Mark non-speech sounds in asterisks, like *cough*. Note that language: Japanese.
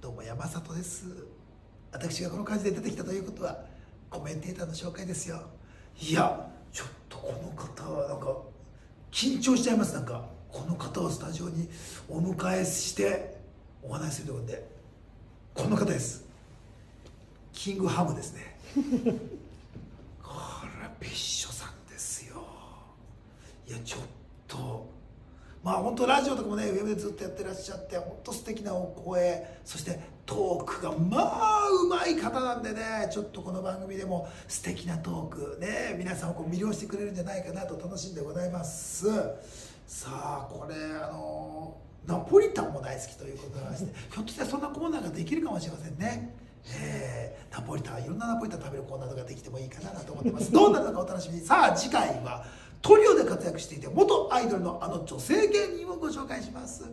どうも山里です。私がこの感じで出てきたということはコメンテーターの紹介ですよ。いやちょっとこの方はなんか緊張しちゃいます。なんかこの方をスタジオにお迎えしてお話しするとことでこの方です。キングハムですね。*laughs* これはビッショさんですよ。いやちょっとまあ本当ラジオとかもねウェブでずっとやってらっしゃって本当素敵なお声そしてトークがまあうまい方なんでねちょっとこの番組でも素敵なトークね皆さんをこう魅了してくれるんじゃないかなと楽しんでございます。さあこれあのナポリタンも大好きということでまして *laughs* ひょっとしたらそんなコーナーができるかもしれませんね。えー、ナポリタンいろんなナポリタン食べるコーナーとかできてもいいかなと思ってます。どうなるのかお楽しみに。さあ次回はトリオで活躍していて元アイドルのあの女性芸人をご紹介します。